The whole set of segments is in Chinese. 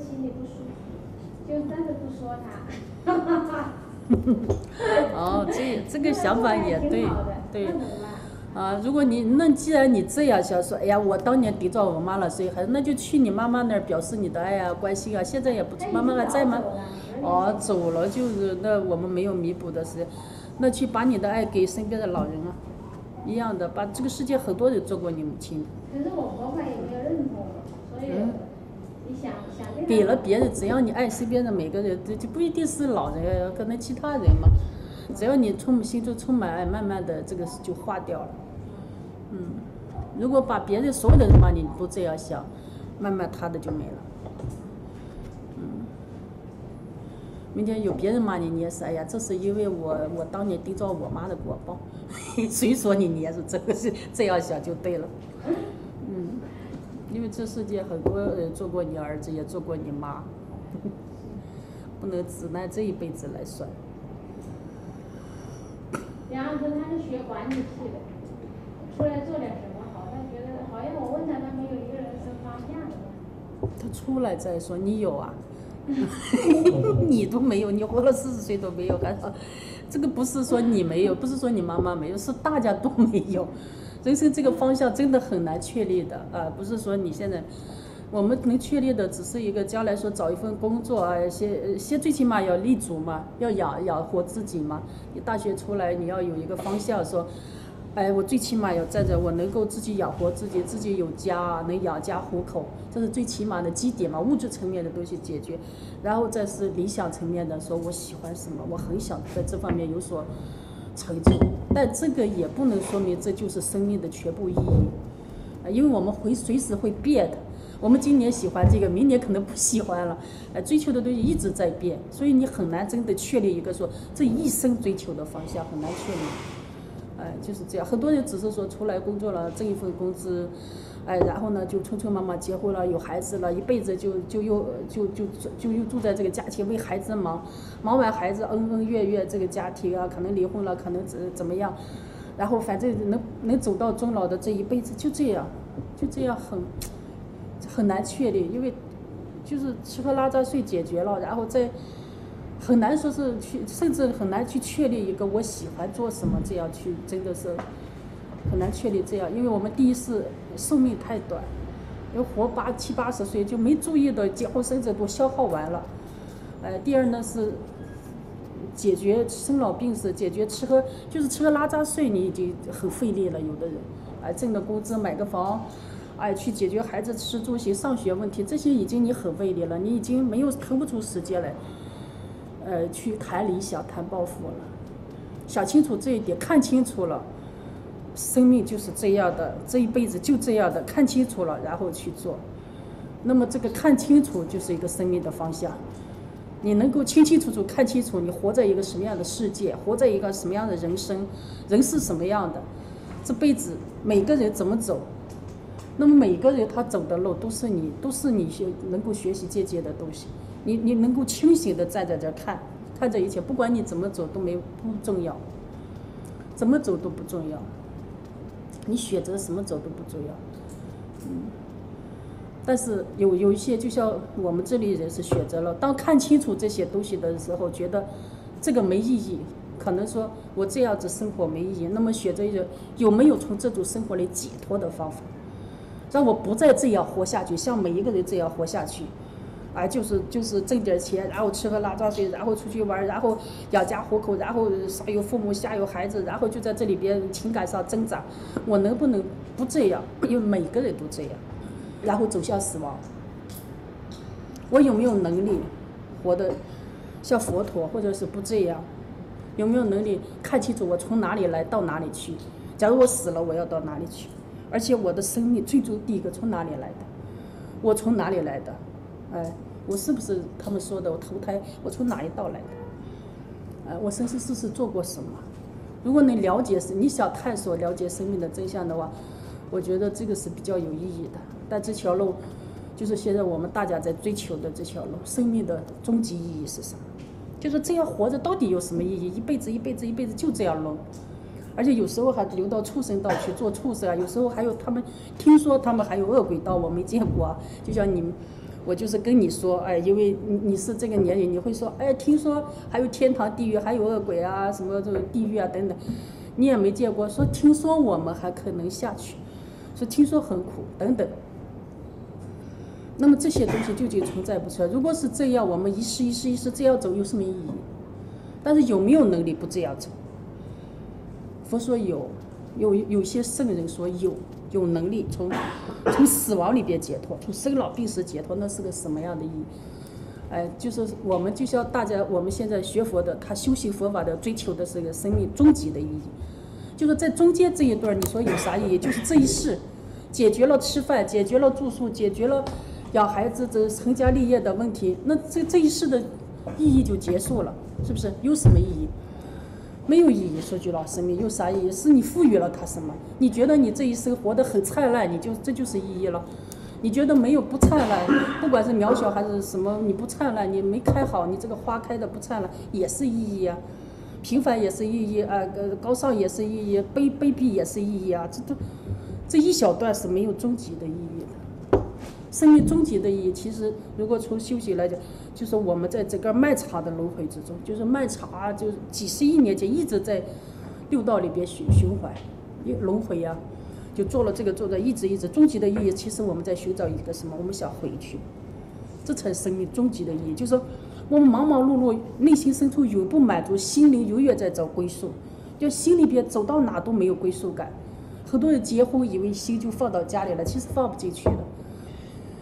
心里不舒服，就真的不说他。哈哈哈。哦，这这个想法也对，对。啊，如果你那既然你这样想说，哎呀，我当年缔造我妈了，所以还那就去你妈妈那儿表示你的爱啊、关心啊。现在也不，妈妈还在吗？哦，走了就是那我们没有弥补的是，那去把你的爱给身边的老人啊，一样的，把这个世界很多人做过你母亲。可是我婆婆也没有认同，所以你给了别人，只要你爱身边的每个人，这就不一定是老人，可能其他人嘛。只要你充心中充满爱，慢慢的这个就化掉了。嗯，如果把别人所有的人骂你都这样想，慢慢他的就没了。嗯，明天有别人骂你，你也是哎呀，这是因为我我当年盯着我妈的果报。谁说你你也是这个是这样想就对了。这世界很多人做过你儿子，也做过你妈，不能只拿这一辈子来算。然后说他是学管理系的，出来做点什么好？他觉得好像我问他，他没有一个人生方向的。他出来再说，你有啊？你都没有，你活了四十岁都没有，还说这个不是说你没有，不是说你妈妈没有，是大家都没有。人生这个方向真的很难确立的啊！不是说你现在，我们能确立的只是一个将来说找一份工作啊，先先最起码要立足嘛，要养养活自己嘛。你大学出来，你要有一个方向，说，哎，我最起码要站在我能够自己养活自己，自己有家，能养家糊口，这是最起码的基点嘛。物质层面的东西解决，然后再是理想层面的，说我喜欢什么，我很想在这方面有所成就。但这个也不能说明这就是生命的全部意义，啊，因为我们会随时会变的。我们今年喜欢这个，明年可能不喜欢了，呃，追求的东西一直在变，所以你很难真的确立一个说这一生追求的方向，很难确立。哎，就是这样。很多人只是说出来工作了，挣一份工资，哎，然后呢就匆匆忙忙结婚了，有孩子了，一辈子就就又就就就又住在这个家庭为孩子忙，忙完孩子恩恩怨怨这个家庭啊，可能离婚了，可能怎怎么样，然后反正能能走到终老的这一辈子就这样，就这样很很难确立，因为就是吃喝拉撒睡解决了，然后再。很难说是去，甚至很难去确立一个我喜欢做什么，这样去真的是很难确立这样，因为我们第一是寿命太短，要活八七八十岁就没注意到结婚生子都消耗完了，呃，第二呢是解决生老病死，解决吃喝就是吃喝拉撒睡，你已经很费力了。有的人，哎，挣的工资买个房，哎，去解决孩子吃住行上学问题，这些已经你很费力了，你已经没有腾不出时间来。呃，去谈理想、谈抱负了，想清楚这一点，看清楚了，生命就是这样的，这一辈子就这样的，看清楚了，然后去做。那么这个看清楚就是一个生命的方向。你能够清清楚楚看清楚，你活在一个什么样的世界，活在一个什么样的人生，人是什么样的，这辈子每个人怎么走，那么每个人他走的路都是你，都是你学能够学习借鉴的东西。你你能够清醒的站在这看，看这一切，不管你怎么走都没不重要，怎么走都不重要，你选择什么走都不重要，嗯，但是有有一些就像我们这里人是选择了，当看清楚这些东西的时候，觉得这个没意义，可能说我这样子生活没意义，那么选择一个有没有从这种生活里解脱的方法，让我不再这样活下去，像每一个人这样活下去。啊，就是就是挣点钱，然后吃喝拉撒睡，然后出去玩，然后养家糊口，然后上有父母下有孩子，然后就在这里边情感上挣扎。我能不能不这样？因为每个人都这样，然后走向死亡。我有没有能力活得像佛陀，或者是不这样？有没有能力看清楚我从哪里来到哪里去？假如我死了，我要到哪里去？而且我的生命最终第一个从哪里来的？我从哪里来的？哎，我是不是他们说的？我投胎，我从哪一道来的？哎，我生生世世做过什么？如果能了解是你想探索了解生命的真相的话，我觉得这个是比较有意义的。但这条路，就是现在我们大家在追求的这条路，生命的终极意义是什么？就是这样活着到底有什么意义？一辈子一辈子一辈子就这样弄，而且有时候还流到畜生道去做畜生啊，有时候还有他们听说他们还有恶鬼道，我没见过啊。就像你们。我就是跟你说，哎，因为你你是这个年龄，你会说，哎，听说还有天堂、地狱，还有恶鬼啊，什么这种地狱啊等等，你也没见过。说听说我们还可能下去，说听说很苦等等。那么这些东西究竟存在不存在？如果是这样，我们一世一世一世这样走有什么意义？但是有没有能力不这样走？佛说有，有有些圣人说有。有能力从从死亡里边解脱，从生老病死解脱，那是个什么样的意义？哎，就是我们就像大家我们现在学佛的，他修行佛法的追求的是个生命终极的意义，就是在中间这一段，你说有啥意义？就是这一世解决了吃饭，解决了住宿，解决了养孩子这成家立业的问题，那这这一世的意义就结束了，是不是？有什么意义？没有意义，说句老实话，有啥意义？是你赋予了他什么？你觉得你这一生活得很灿烂，你就这就是意义了。你觉得没有不灿烂，不管是渺小还是什么，你不灿烂，你没开好，你这个花开的不灿烂也是意义啊。平凡也是意义啊，高尚也是意义，卑卑鄙也是意义啊。这都这一小段是没有终极的意义。生命终极的意义，其实如果从修行来讲。就是我们在整个卖茶的轮回之中，就是卖茶，就是几十亿年前一直在六道里边循循环，一轮回呀，就做了这个做的，一直一直，终极的意义，其实我们在寻找一个什么？我们想回去，这才是生命终极的意义。就是说，我们忙忙碌碌，内心深处永不满足，心灵永远在找归宿，就心里边走到哪都没有归宿感。很多人结婚以为心就放到家里了，其实放不进去的。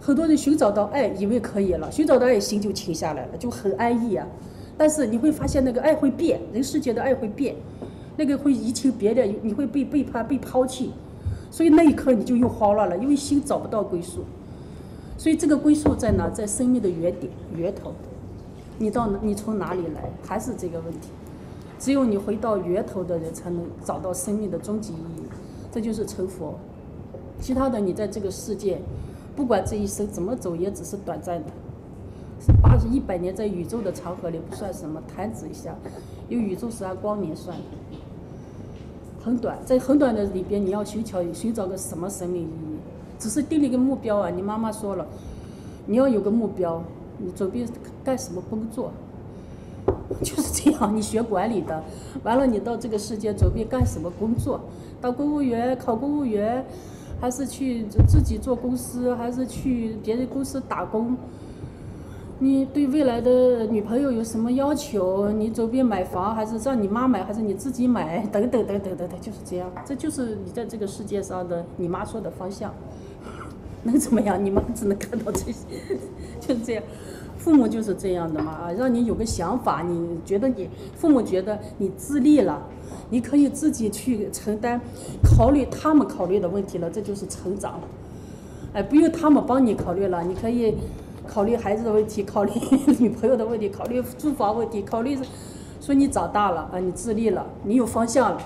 很多人寻找到爱，以为可以了，寻找到爱，心就停下来了，就很安逸啊。但是你会发现，那个爱会变，人世间的爱会变，那个会移情别恋，你会被背叛、被抛弃，所以那一刻你就又慌乱了，因为心找不到归宿。所以这个归宿在哪？在生命的原点、源头。你到？你从哪里来？还是这个问题。只有你回到源头的人，才能找到生命的终极意义。这就是成佛。其他的，你在这个世界。不管这一生怎么走，也只是短暂的，八十一百年，在宇宙的长河里不算什么，弹指一下，因为宇宙是按光年算的，很短，在很短的里边，你要寻求寻找个什么生命意义？只是定了一个目标啊！你妈妈说了，你要有个目标，你准备干什么工作？就是这样，你学管理的，完了你到这个世界准备干什么工作？当公务员，考公务员。还是去自己做公司，还是去别人公司打工？你对未来的女朋友有什么要求？你准备买房，还是让你妈买，还是你自己买？等等等等等等，就是这样。这就是你在这个世界上的你妈说的方向。能怎么样？你妈只能看到这些，就是这样。父母就是这样的嘛啊，让你有个想法，你觉得你父母觉得你自立了。你可以自己去承担，考虑他们考虑的问题了，这就是成长。哎，不用他们帮你考虑了，你可以考虑孩子的问题，考虑女朋友的问题，考虑住房问题，考虑说你长大了啊，你自立了，你有方向了，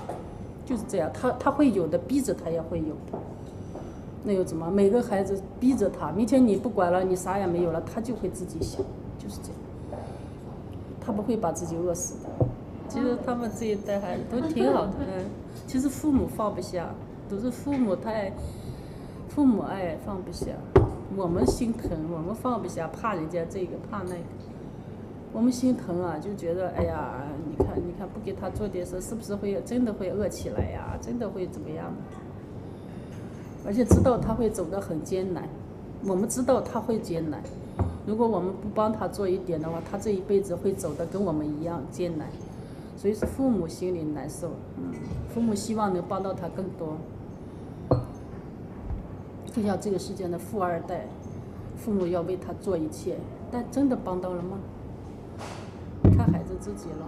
就是这样。他他会有的，逼着他也会有的。那又怎么？每个孩子逼着他，明天你不管了，你啥也没有了，他就会自己想，就是这样。他不会把自己饿死的。其实他们这一代孩子都挺好的，嗯，其实父母放不下，都是父母太，父母爱放不下，我们心疼，我们放不下，怕人家这个怕那个，我们心疼啊，就觉得哎呀，你看你看不给他做点事，是不是会真的会饿起来呀？真的会怎么样？而且知道他会走得很艰难，我们知道他会艰难，如果我们不帮他做一点的话，他这一辈子会走得跟我们一样艰难。所以是父母心里难受，嗯，父母希望能帮到他更多，就像这个世界的富二代，父母要为他做一切，但真的帮到了吗？看孩子自己了。